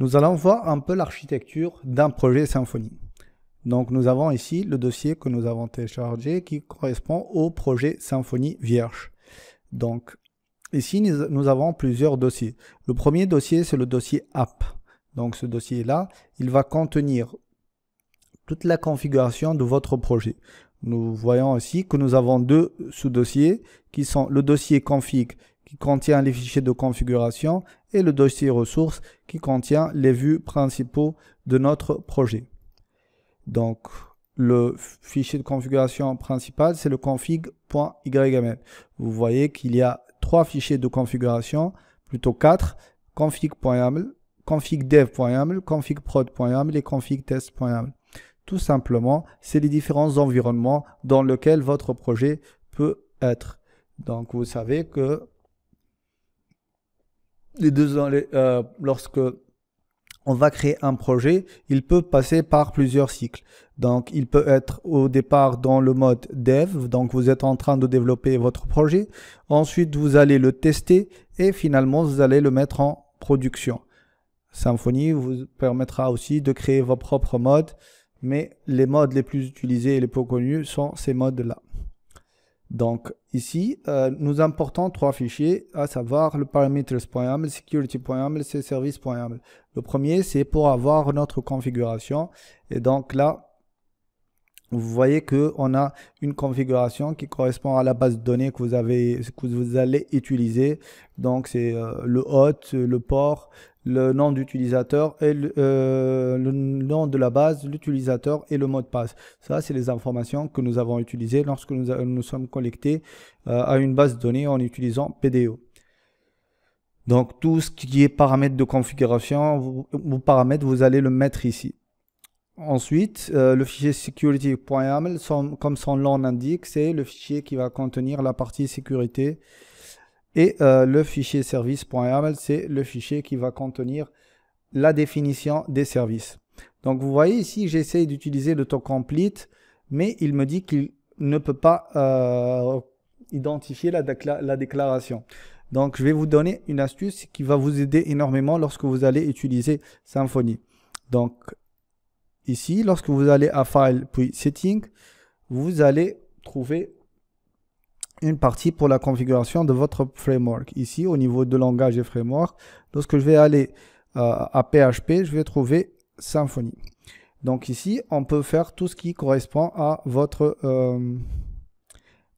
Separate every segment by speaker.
Speaker 1: Nous allons voir un peu l'architecture d'un projet Symfony. Donc nous avons ici le dossier que nous avons téléchargé qui correspond au projet Symfony vierge. Donc ici nous avons plusieurs dossiers. Le premier dossier c'est le dossier app. Donc ce dossier là, il va contenir toute la configuration de votre projet. Nous voyons aussi que nous avons deux sous-dossiers qui sont le dossier config qui contient les fichiers de configuration et le dossier ressources qui contient les vues principaux de notre projet. Donc, le fichier de configuration principal, c'est le config.yml. Vous voyez qu'il y a trois fichiers de configuration, plutôt quatre, config.yml, config.dev.yml, config.prod.yml et config.test.yml. Tout simplement, c'est les différents environnements dans lesquels votre projet peut être. Donc, vous savez que deux, euh, lorsque on va créer un projet, il peut passer par plusieurs cycles. Donc, il peut être au départ dans le mode dev, donc vous êtes en train de développer votre projet. Ensuite, vous allez le tester et finalement, vous allez le mettre en production. Symfony vous permettra aussi de créer vos propres modes, mais les modes les plus utilisés et les plus connus sont ces modes-là. Donc ici, euh, nous importons trois fichiers, à savoir le parameters.yaml, security.yaml et service.yaml. Le premier, c'est pour avoir notre configuration. Et donc là, vous voyez qu'on a une configuration qui correspond à la base de données que vous, avez, que vous allez utiliser. Donc c'est euh, le hôte, le port, le nom d'utilisateur et euh, le, nom de la base, l'utilisateur et le mot de passe. Ça, c'est les informations que nous avons utilisées lorsque nous, nous sommes connectés euh, à une base de données en utilisant PDO. Donc, tout ce qui est paramètres de configuration, vos paramètres, vous allez le mettre ici. Ensuite, euh, le fichier security.yaml, comme son nom l'indique, c'est le fichier qui va contenir la partie sécurité et euh, le fichier service.yaml, c'est le fichier qui va contenir la définition des services. Donc vous voyez ici, j'essaie d'utiliser l'autocomplete, mais il me dit qu'il ne peut pas euh, identifier la, la, déclaration. Donc je vais vous donner une astuce qui va vous aider énormément lorsque vous allez utiliser Symfony. Donc ici, lorsque vous allez à File puis Setting, vous allez trouver une partie pour la configuration de votre framework. Ici, au niveau de langage et framework, lorsque je vais aller euh, à PHP, je vais trouver Symfony. Donc ici, on peut faire tout ce qui correspond à votre euh,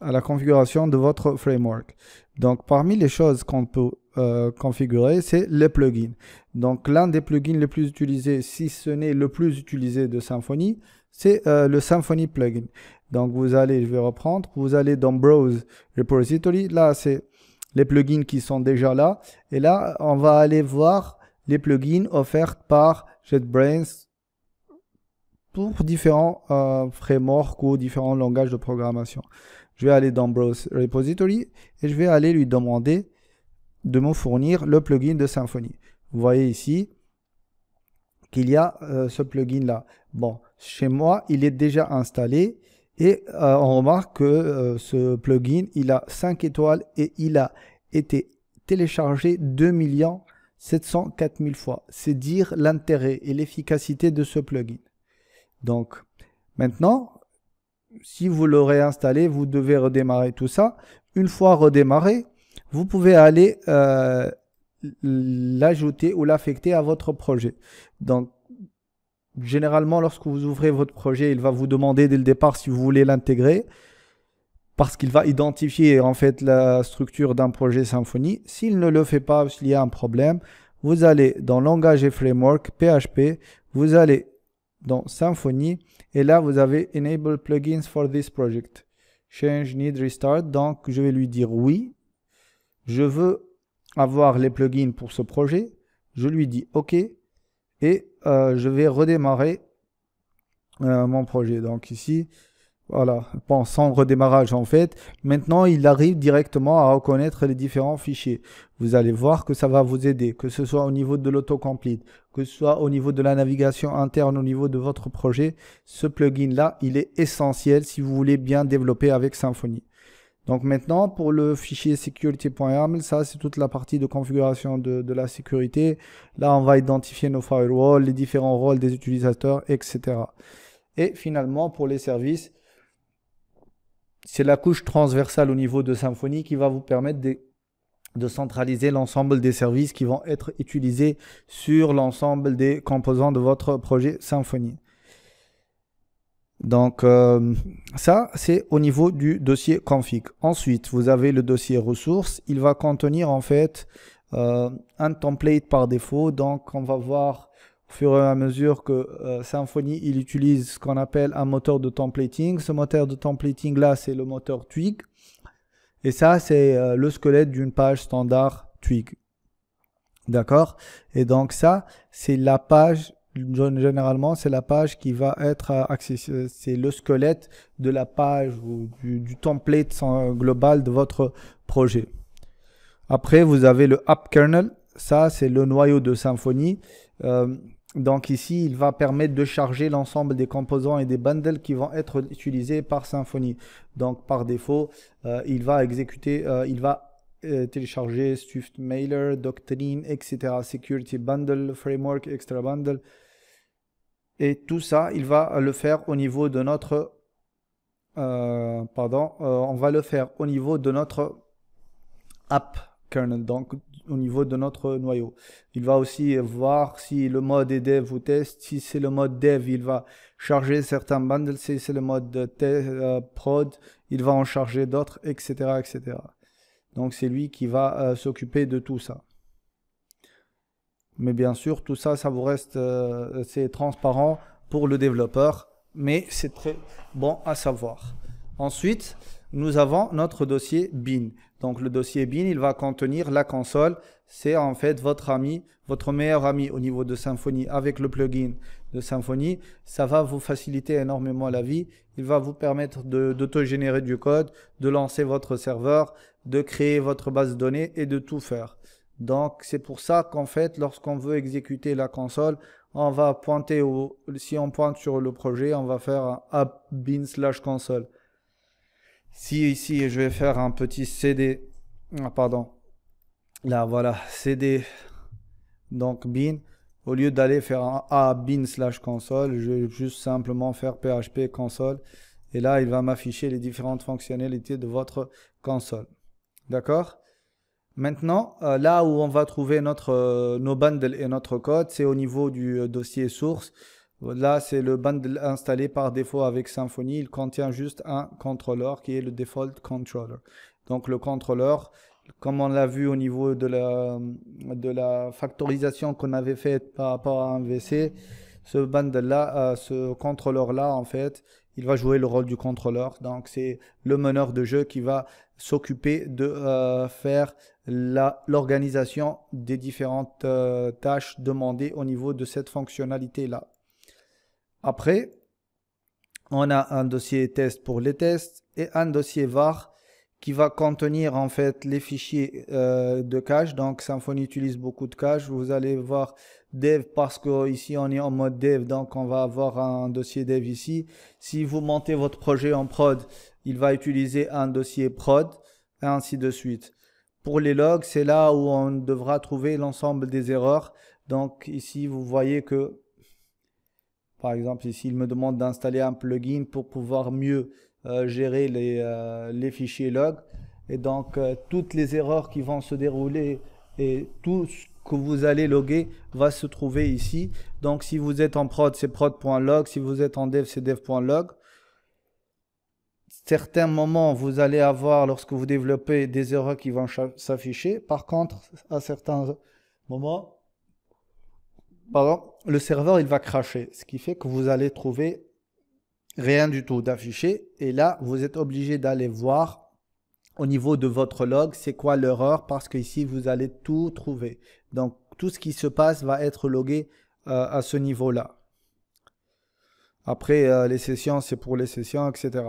Speaker 1: à la configuration de votre framework. Donc parmi les choses qu'on peut euh, configurer, c'est les plugins. Donc l'un des plugins les plus utilisés, si ce n'est le plus utilisé de Symfony, c'est le Symfony plugin. Donc vous allez, je vais reprendre, vous allez dans Browse Repository. Là, c'est les plugins qui sont déjà là. Et là, on va aller voir les plugins offerts par JetBrains pour différents euh, frameworks ou différents langages de programmation. Je vais aller dans Browse Repository et je vais aller lui demander de me fournir le plugin de Symfony. Vous voyez ici qu'il y a euh, ce plugin là. Bon, chez moi, il est déjà installé et euh, on remarque que euh, ce plugin, il a 5 étoiles et il a été téléchargé 2 704 000 fois. C'est dire l'intérêt et l'efficacité de ce plugin. Donc, maintenant, si vous l'aurez installé, vous devez redémarrer tout ça. Une fois redémarré, vous pouvez aller euh, l'ajouter ou l'affecter à votre projet. Donc, généralement, lorsque vous ouvrez votre projet, il va vous demander dès le départ si vous voulez l'intégrer parce qu'il va identifier en fait la structure d'un projet Symfony. S'il ne le fait pas, s'il y a un problème, vous allez dans langage et framework PHP, vous allez dans Symfony et là vous avez enable plugins for this project. Change need restart. Donc je vais lui dire oui. Je veux avoir les plugins pour ce projet. Je lui dis OK et euh, je vais redémarrer euh, mon projet. Donc ici, voilà, bon, sans redémarrage en fait. Maintenant, il arrive directement à reconnaître les différents fichiers. Vous allez voir que ça va vous aider, que ce soit au niveau de l'autocomplete, que ce soit au niveau de la navigation interne, au niveau de votre projet. Ce plugin-là, il est essentiel si vous voulez bien développer avec Symfony. Donc maintenant, pour le fichier security.yaml, ça c'est toute la partie de configuration de, la sécurité. Là, on va identifier nos firewalls, les différents rôles des utilisateurs, etc. Et finalement, pour les services, c'est la couche transversale au niveau de Symfony qui va vous permettre de centraliser l'ensemble des services qui vont être utilisés sur l'ensemble des composants de votre projet Symfony. Donc euh, ça, c'est au niveau du dossier config. Ensuite, vous avez le dossier ressources. Il va contenir en fait euh, un template par défaut. Donc on va voir au fur et à mesure que euh, Symfony, il utilise ce qu'on appelle un moteur de templating. Ce moteur de templating là, c'est le moteur Twig. Et ça, c'est le squelette d'une page standard Twig. D'accord? Et donc ça, c'est la page généralement, c'est la page qui va être accessible. C'est le squelette de la page ou du, template global de votre projet. Après, vous avez le app kernel. Ça, c'est le noyau de Symfony. Euh, donc ici, il va permettre de charger l'ensemble des composants et des bundles qui vont être utilisés par Symfony. Donc par défaut, euh, il va exécuter, euh, il va télécharger Swift Mailer, Doctrine, etc. Security Bundle, Framework, Extra Bundle. Et tout ça, il va le faire au niveau de notre... Euh, pardon, euh, on va le faire au niveau de notre app kernel, donc au niveau de notre noyau. Il va aussi voir si le mode est dev ou test. Si c'est le mode dev, il va charger certains bundles. Si c'est le mode euh, prod, il va en charger d'autres, etc., etc. Donc c'est lui qui va s'occuper de tout ça. Mais bien sûr, tout ça, ça vous reste, euh, c'est transparent pour le développeur, mais c'est très bon à savoir. Ensuite, nous avons notre dossier bin. Donc le dossier bin, il va contenir la console. C'est en fait votre ami, votre meilleur ami au niveau de Symfony avec le plugin de Symfony. Ça va vous faciliter énormément la vie. Il va vous permettre d'autogénérer du code, de lancer votre serveur, de créer votre base de données et de tout faire. Donc c'est pour ça qu'en fait, lorsqu'on veut exécuter la console, on va pointer au, si on pointe sur le projet, on va faire un app bin slash console. Si ici je vais faire un petit cd, ah, pardon, là voilà, cd, donc bin, au lieu d'aller faire un a bin slash console, je vais juste simplement faire php console. Et là, il va m'afficher les différentes fonctionnalités de votre console. D'accord Maintenant, euh, là où on va trouver euh, nos bundles et notre code, c'est au niveau du euh, dossier source. Là, c'est le bundle installé par défaut avec Symfony. Il contient juste un contrôleur qui est le default controller. Donc le contrôleur, comme on l'a vu au niveau de la, de la factorisation qu'on avait faite par rapport à un VC, ce bundle-là, ce contrôleur-là, en fait, il va jouer le rôle du contrôleur. Donc c'est le meneur de jeu qui va s'occuper de faire l'organisation des différentes euh, tâches demandées au niveau de cette fonctionnalité-là. Après, on a un dossier test pour les tests et un dossier var qui va contenir en fait les fichiers euh, de cache. Donc Symfony utilise beaucoup de cache. Vous allez voir dev parce que ici on est en mode dev, donc on va avoir un dossier dev ici. Si vous montez votre projet en prod, il va utiliser un dossier prod et ainsi de suite. Pour les logs, c'est là où on devra trouver l'ensemble des erreurs. Donc ici, vous voyez que, par exemple, ici, il me demande d'installer un plugin pour pouvoir mieux gérer les, euh, les, fichiers logs. Et donc, euh, toutes les erreurs qui vont se dérouler et tout ce que vous allez loguer va se trouver ici. Donc, si vous êtes en prod, c'est prod.log. Si vous êtes en dev, c'est dev.log certains moments, vous allez avoir, lorsque vous développez, des erreurs qui vont s'afficher. Par contre, à certains moments, pardon, le serveur, il va cracher. Ce qui fait que vous allez trouver rien du tout d'affiché. Et là, vous êtes obligé d'aller voir au niveau de votre log, c'est quoi l'erreur, parce qu'ici, vous allez tout trouver. Donc, tout ce qui se passe va être logué euh, à ce niveau-là. Après, euh, les sessions, c'est pour les sessions, etc.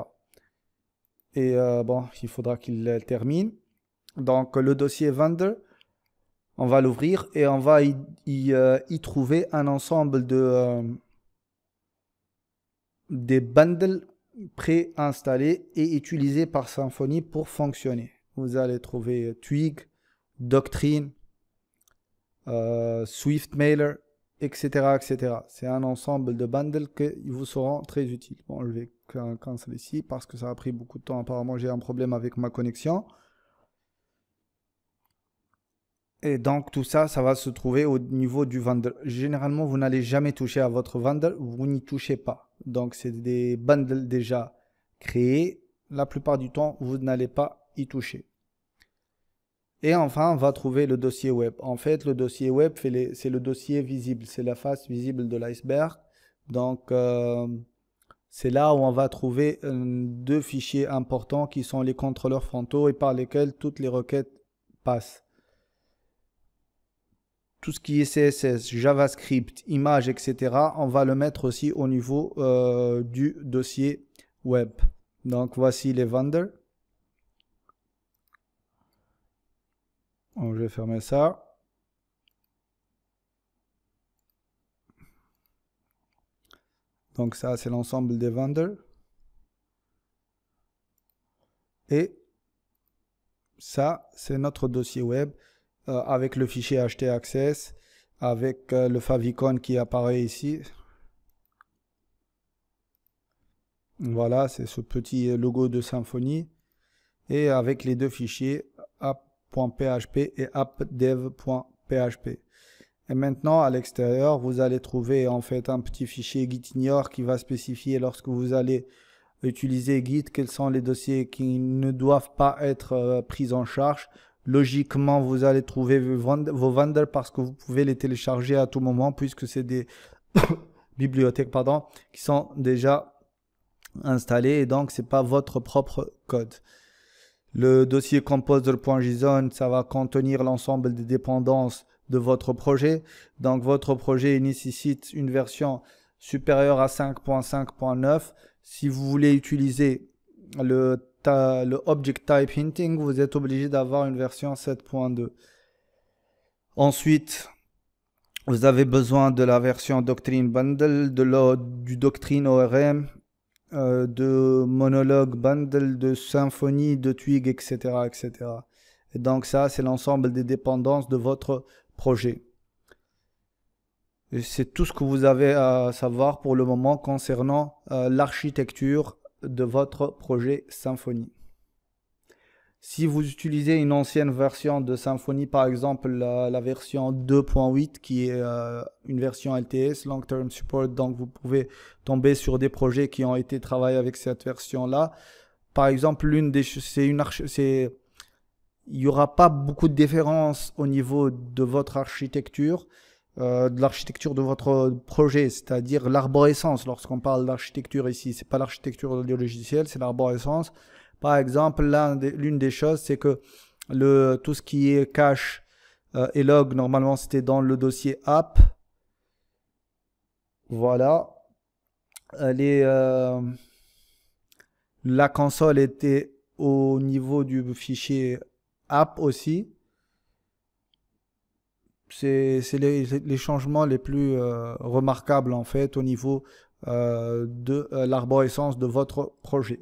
Speaker 1: Et euh, bon, il faudra qu'il termine. Donc le dossier vendor, on va l'ouvrir et on va y, trouver un ensemble de des bundles préinstallés et utilisés par Symfony pour fonctionner. Vous allez trouver Twig, Doctrine, euh, Swift Mailer, etc. etc. C'est un ensemble de bundles qui vous seront très utiles. Bon, je vais canceller ici parce que ça a pris beaucoup de temps. Apparemment, j'ai un problème avec ma connexion. Et donc tout ça, ça va se trouver au niveau du vendor. Généralement, vous n'allez jamais toucher à votre vendor, vous n'y touchez pas. Donc c'est des bundles déjà créés. La plupart du temps, vous n'allez pas y toucher. Et enfin, on va trouver le dossier web. En fait, le dossier web, c'est le dossier visible, c'est la face visible de l'iceberg. Donc, euh, c'est là où on va trouver euh, deux fichiers importants qui sont les contrôleurs frontaux et par lesquels toutes les requêtes passent tout ce qui est CSS, JavaScript, images, etc., on va le mettre aussi au niveau euh, du dossier web. Donc voici les vendors. je vais fermer ça. Donc ça, c'est l'ensemble des vendors. Et ça, c'est notre dossier web. Euh, avec le fichier htaccess, avec euh, le favicon qui apparaît ici. Voilà, c'est ce petit logo de Symfony. Et avec les deux fichiers app.php et appdev.php. Et maintenant, à l'extérieur, vous allez trouver en fait un petit fichier gitignore qui va spécifier lorsque vous allez utiliser Git quels sont les dossiers qui ne doivent pas être euh, pris en charge logiquement, vous allez trouver vos vendors parce que vous pouvez les télécharger à tout moment puisque c'est des bibliothèques pardon, qui sont déjà installées et donc c'est pas votre propre code. Le dossier composer.json, ça va contenir l'ensemble des dépendances de votre projet. Donc votre projet nécessite une version supérieure à 5.5.9. Si vous voulez utiliser le le Object Type Hinting, vous êtes obligé d'avoir une version 7.2. Ensuite, vous avez besoin de la version Doctrine Bundle, de du Doctrine ORM, euh, de Monologue Bundle, de Symfony, de Twig, etc. etc. Et donc ça, c'est l'ensemble des dépendances de votre projet. Et c'est tout ce que vous avez à savoir pour le moment concernant euh, l'architecture de votre projet Symfony. Si vous utilisez une ancienne version de Symfony, par exemple la, version 2.8 qui est euh, une version LTS, Long Term Support, donc vous pouvez tomber sur des projets qui ont été travaillés avec cette version-là. Par exemple, l'une des c'est une il n'y aura pas beaucoup de différence au niveau de votre architecture. Euh, de l'architecture de votre projet, c'est-à-dire l'arborescence. Lorsqu'on parle d'architecture ici, c'est pas l'architecture du logiciel, c'est l'arborescence. Par exemple, l'une des choses, c'est que tout ce qui est cache euh, et log, normalement, c'était dans le dossier app. Voilà. Les, euh, la console était au niveau du fichier app aussi c'est les, changements les plus euh, remarquables en fait au niveau euh, de euh, l'arborescence de votre projet.